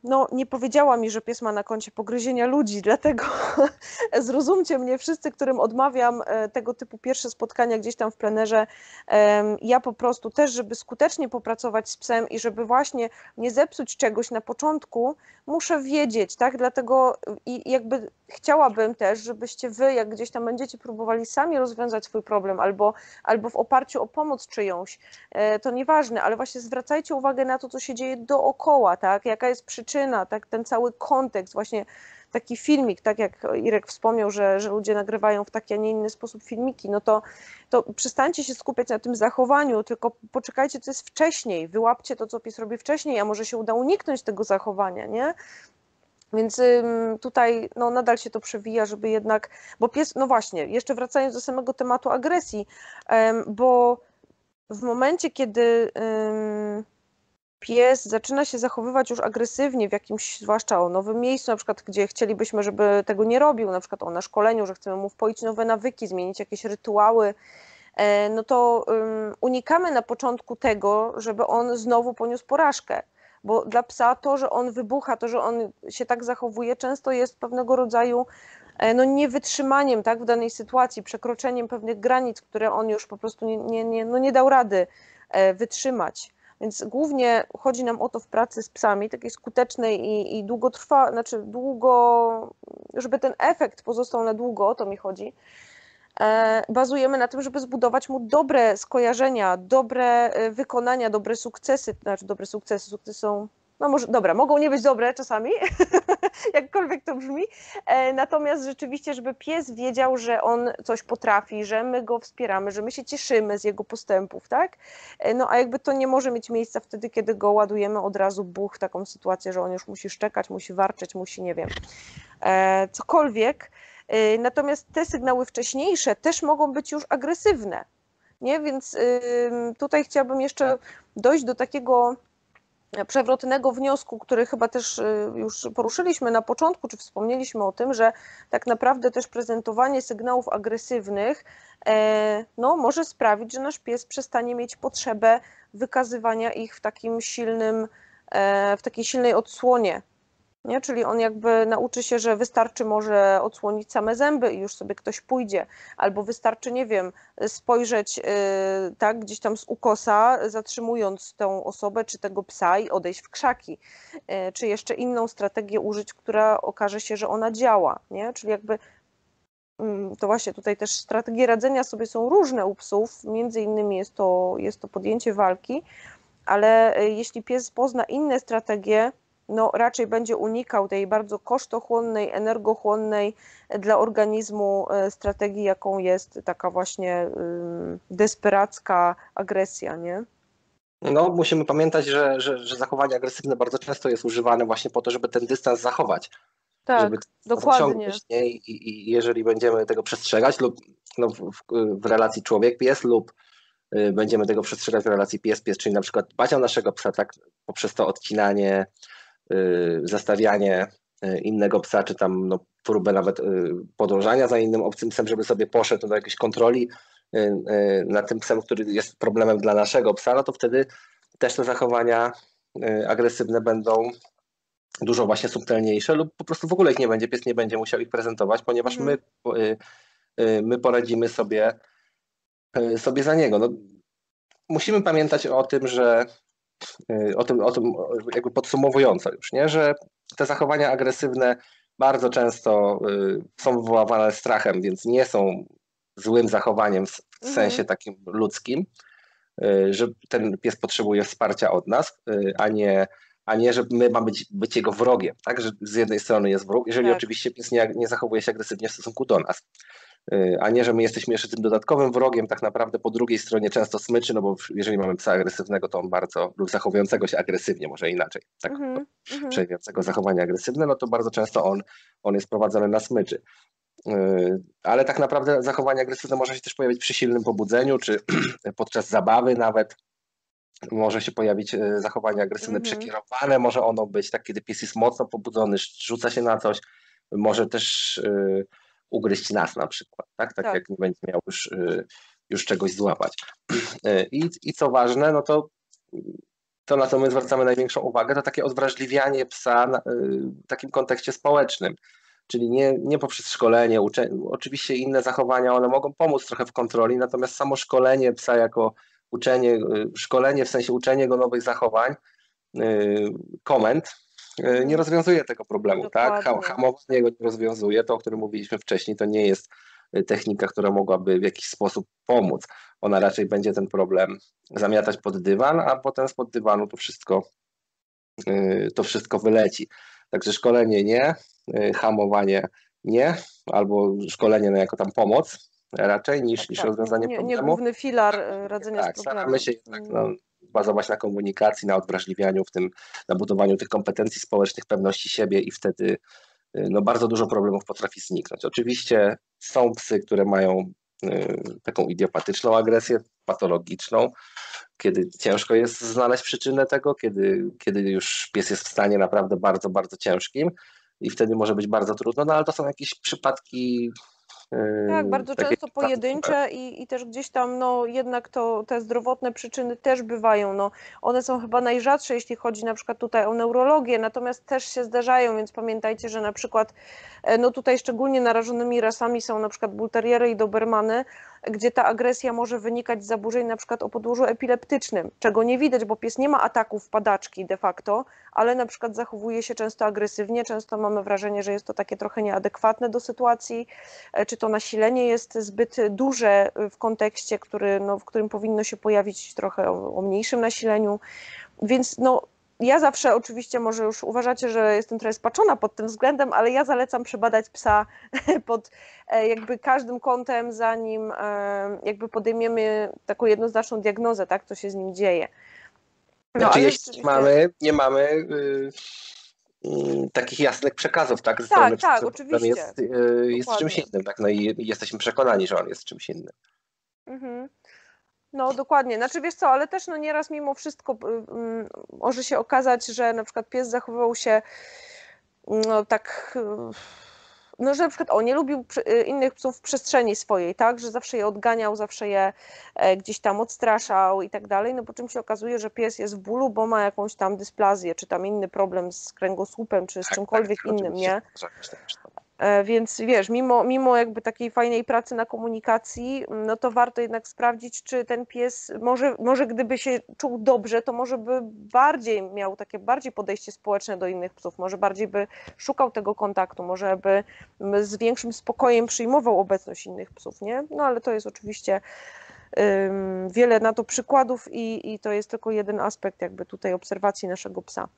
no, nie powiedziała mi, że pies ma na koncie pogryzienia ludzi, dlatego <laughs> zrozumcie mnie wszyscy, którym odmawiam e, tego typu pierwsze spotkania gdzieś tam w plenerze. Ja po prostu też, żeby skutecznie popracować z psem i żeby właśnie nie zepsuć czegoś na początku, muszę wiedzieć, tak? Dlatego i jakby chciałabym też, żebyście wy, jak gdzieś tam będziecie próbowali sami rozwiązać swój problem albo, albo w oparciu o pomoc czyjąś, e, to nieważne, ale właśnie zwracajcie uwagę na to, co się dzieje dookoła, tak? Jaka jest przyczyna, tak? Ten cały kontekst, właśnie taki filmik, tak jak Irek wspomniał, że, że ludzie nagrywają w taki, a nie inny sposób filmiki, no to, to przestańcie się skupiać na tym zachowaniu, tylko poczekajcie, co jest wcześniej, wyłapcie to, co pies robi wcześniej, a może się uda uniknąć tego zachowania, nie? Więc tutaj no, nadal się to przewija, żeby jednak, bo pies, no właśnie, jeszcze wracając do samego tematu agresji, bo w momencie, kiedy pies zaczyna się zachowywać już agresywnie w jakimś, zwłaszcza o nowym miejscu, na przykład gdzie chcielibyśmy, żeby tego nie robił, na przykład o na szkoleniu, że chcemy mu wpoić nowe nawyki, zmienić jakieś rytuały, e, no to unikamy na początku tego, żeby on znowu poniósł porażkę. Bo dla psa to, że on wybucha, to, że on się tak zachowuje, często jest pewnego rodzaju e, no, niewytrzymaniem tak, w danej sytuacji, przekroczeniem pewnych granic, które on już po prostu nie, nie, nie, no, nie dał rady e, wytrzymać. Więc głównie chodzi nam o to w pracy z psami, takiej skutecznej i, i długotrwa, znaczy długo, żeby ten efekt pozostał na długo, o to mi chodzi. E, bazujemy na tym, żeby zbudować mu dobre skojarzenia, dobre e, wykonania, dobre sukcesy, znaczy dobre sukcesy, sukcesy są no może, dobra, mogą nie być dobre czasami, <laughs> jakkolwiek to brzmi, e, natomiast rzeczywiście, żeby pies wiedział, że on coś potrafi, że my go wspieramy, że my się cieszymy z jego postępów, tak? E, no a jakby to nie może mieć miejsca wtedy, kiedy go ładujemy od razu buch, taką sytuację, że on już musi szczekać, musi warczeć, musi, nie wiem, e, cokolwiek. Natomiast te sygnały wcześniejsze też mogą być już agresywne, nie? Więc tutaj chciałabym jeszcze tak. dojść do takiego przewrotnego wniosku, który chyba też y, już poruszyliśmy na początku, czy wspomnieliśmy o tym, że tak naprawdę też prezentowanie sygnałów agresywnych e, no, może sprawić, że nasz pies przestanie mieć potrzebę wykazywania ich w takim silnym, e, w takiej silnej odsłonie nie? Czyli on jakby nauczy się, że wystarczy może odsłonić same zęby i już sobie ktoś pójdzie, albo wystarczy, nie wiem, spojrzeć y, tak gdzieś tam z ukosa, zatrzymując tą osobę czy tego psa i odejść w krzaki, y, czy jeszcze inną strategię użyć, która okaże się, że ona działa, nie? Czyli jakby mm, to właśnie tutaj też strategie radzenia sobie są różne u psów, między innymi jest to, jest to podjęcie walki, ale y, jeśli pies pozna inne strategie, no, raczej będzie unikał tej bardzo kosztochłonnej, energochłonnej dla organizmu e, strategii, jaką jest taka właśnie desperacka agresja, nie? No, musimy pamiętać, że, że, że zachowanie agresywne bardzo często jest używane właśnie po to, żeby ten dystans zachować. Tak, żeby dokładnie. Nie? I, I, jeżeli będziemy tego przestrzegać lub no, w, w relacji człowiek-pies lub y, będziemy tego przestrzegać w relacji pies-pies, czyli na przykład dbać o naszego psa tak poprzez to odcinanie zastawianie y, innego psa, czy tam no, próbę nawet y, podążania za innym obcym psem, żeby sobie poszedł do jakiejś kontroli nad tym psem, który jest problemem dla naszego psa, no to wtedy też te zachowania agresywne będą dużo właśnie subtelniejsze lub po prostu w ogóle ich nie będzie, pies nie będzie musiał ich prezentować, ponieważ my, mhm. my poradzimy sobie, sobie za niego. No, musimy pamiętać o tym, że Y, o tym, o tym jakby podsumowująco już, nie? że te zachowania agresywne bardzo często y, są wywoływane strachem, więc nie są złym zachowaniem w mhm. sensie takim ludzkim, y, że ten pies potrzebuje wsparcia od nas, a nie, a nie że my mamy być, być jego wrogiem, tak? Że z jednej strony jest wróg, jeżeli tak. oczywiście pies nie, nie zachowuje się agresywnie w stosunku do nas. Y, a nie, że my jesteśmy jeszcze tym dodatkowym wrogiem, tak naprawdę po drugiej stronie często smyczy, no bo jeżeli mamy psa agresywnego, to on bardzo, lub zachowującego się agresywnie, może inaczej, tak, mm -hmm. przejawiającego zachowanie agresywne, no to bardzo często on, on jest prowadzony na smyczy. Y, ale tak naprawdę zachowanie agresywne może się też pojawić przy silnym pobudzeniu, czy <clears throat> podczas zabawy nawet. Może się pojawić y, zachowanie agresywne mm -hmm. przekierowane, może ono być tak, kiedy pies jest mocno pobudzony, rzuca się na coś, może też ugryźć nas na przykład, tak? Tak, tak. jak nie będzie miał już, y, już czegoś złapać. Y, I, I co ważne, no to to, na co my zwracamy największą uwagę, to takie odwrażliwianie psa y, w takim kontekście społecznym. Czyli nie, nie poprzez szkolenie, uczenie, oczywiście inne zachowania, one mogą pomóc trochę w kontroli, natomiast samo szkolenie psa jako uczenie, szkolenie w sensie uczenie go nowych zachowań, komend, E, nie rozwiązuje tego problemu, tak? Hamowanie go nie rozwiązuje. To, o którym mówiliśmy wcześniej, to nie jest e, technika, która mogłaby w jakiś sposób pomóc. Ona raczej będzie ten problem zamiatać pod dywan, a potem spod dywanu to wszystko, e, to wszystko wyleci. Także szkolenie nie, hamowanie nie, albo szkolenie no jako tam pomoc raczej niż, tak, niż tak. rozwiązanie nie, problemu. Nie główny filar radzenia tak, z problemem. Staramy się jednak no, bazować na komunikacji, na odwrażliwianiu, w tym na budowaniu tych kompetencji społecznych, pewności siebie i wtedy y, no, bardzo dużo problemów potrafi zniknąć. Oczywiście są psy, które mają y, taką idiopatyczną agresję, patologiczną, kiedy ciężko jest znaleźć przyczynę tego, kiedy, kiedy już pies jest w stanie naprawdę bardzo, bardzo ciężkim i wtedy może być bardzo trudno, no ale to są jakieś przypadki tak, bardzo takie często pojedyncze i, i też gdzieś tam, no jednak to te zdrowotne przyczyny też bywają, no. One są chyba najrzadsze, jeśli chodzi na przykład tutaj o neurologię, natomiast też się zdarzają, więc pamiętajcie, że na przykład, e, no tutaj szczególnie narażonymi rasami są na przykład bulteriery i dobermany, gdzie ta agresja może wynikać z zaburzeń na przykład o podłożu epileptycznym, czego nie widać, bo pies nie ma ataków padaczki de facto, ale na przykład zachowuje się często agresywnie, często mamy wrażenie, że jest to takie trochę nieadekwatne do sytuacji, e, czy to nasilenie jest zbyt duże w kontekście, który, no, w którym powinno się pojawić trochę o, o mniejszym nasileniu, więc no ja zawsze oczywiście może już uważacie, że jestem trochę spaczona pod tym względem, ale ja zalecam przebadać psa <laughs> pod e, jakby każdym kątem, zanim e, jakby podejmiemy taką jednoznaczną diagnozę, tak, co się z nim dzieje. No, znaczy, jeśli mamy, nie mamy y, y, takich jasnych przekazów, tak? Z tak, tak, oczywiście. Jest, y, jest czymś innym, tak? No i jesteśmy przekonani, że on jest czymś innym. Mhm. No dokładnie, znaczy wiesz co, ale też no nieraz mimo wszystko mm, może się okazać, że na przykład pies zachowywał się no tak, y, no że na przykład o, nie lubił y, innych psów w przestrzeni swojej, tak, że zawsze je odganiał, zawsze je e, gdzieś tam odstraszał i tak dalej, no po czym się okazuje, że pies jest w bólu, bo ma jakąś tam dysplazję, czy tam inny problem z kręgosłupem, czy z tak, czymkolwiek tak, innym, nie? E, więc wiesz, mimo, mimo jakby takiej fajnej pracy na komunikacji, no to warto jednak sprawdzić, czy ten pies może, może gdyby się czuł dobrze, to może by bardziej miał takie bardziej podejście społeczne do innych psów, może bardziej by szukał tego kontaktu, może by z większym spokojem przyjmował obecność innych psów, nie? No ale to jest oczywiście um, wiele na to przykładów i, i to jest tylko jeden aspekt jakby tutaj obserwacji naszego psa.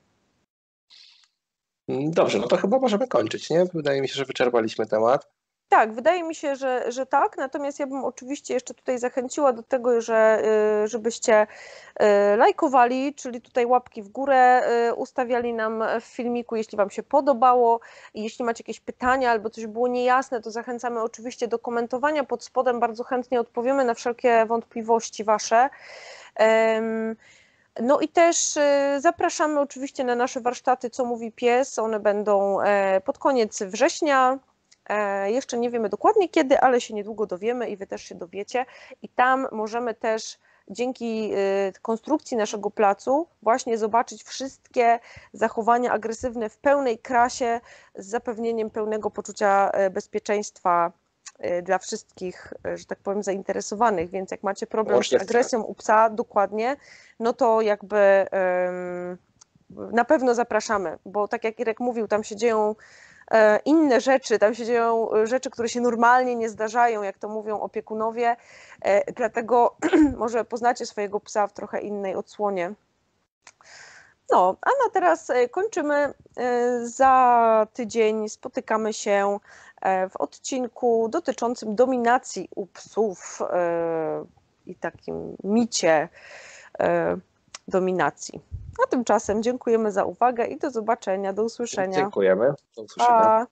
Dobrze, no to chyba możemy kończyć, nie? Wydaje mi się, że wyczerpaliśmy temat. Tak, wydaje mi się, że, że tak, natomiast ja bym oczywiście jeszcze tutaj zachęciła do tego, że y, żebyście y, lajkowali, czyli tutaj łapki w górę y, ustawiali nam w filmiku, jeśli Wam się podobało jeśli macie jakieś pytania albo coś było niejasne, to zachęcamy oczywiście do komentowania pod spodem, bardzo chętnie odpowiemy na wszelkie wątpliwości Wasze. No i też y, zapraszamy oczywiście na nasze warsztaty Co mówi pies. One będą e, pod koniec września. E, jeszcze nie wiemy dokładnie kiedy, ale się niedługo dowiemy i Wy też się dowiecie. I tam możemy też dzięki konstrukcji naszego placu właśnie zobaczyć wszystkie zachowania agresywne w pełnej krasie z zapewnieniem pełnego poczucia e, bezpieczeństwa dla wszystkich, y, że tak powiem, zainteresowanych, więc jak macie problem z agresją u psa, dokładnie, no to jakby na pewno zapraszamy, bo tak jak Irek mówił, tam się dzieją e, inne rzeczy, tam się dzieją rzeczy, które się normalnie nie zdarzają, jak to mówią opiekunowie, e, dlatego <clears throat> może poznacie swojego psa w trochę innej odsłonie. No, a na teraz e, kończymy. Za tydzień spotykamy się E, w odcinku dotyczącym dominacji u psów e, i takim micie e, dominacji. A tymczasem dziękujemy za uwagę i do zobaczenia, do usłyszenia. Dziękujemy. Do usłyszenia. Pa.